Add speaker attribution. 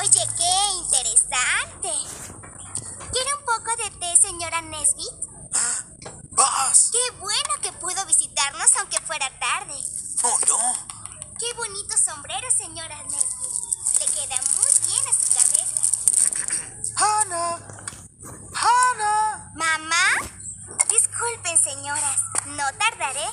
Speaker 1: Oye, qué interesante. ¿Quiere un poco de té, señora Nesbit?
Speaker 2: ¡Vas!
Speaker 1: Qué bueno que pudo visitarnos aunque fuera tarde.
Speaker 2: ¡Oh, no!
Speaker 1: Qué bonito sombrero, señora Nesbit. Le queda muy bien a su cabeza.
Speaker 2: ¡Hannah! ¡Hannah!
Speaker 1: ¿Mamá? Disculpen, señoras. No tardaré.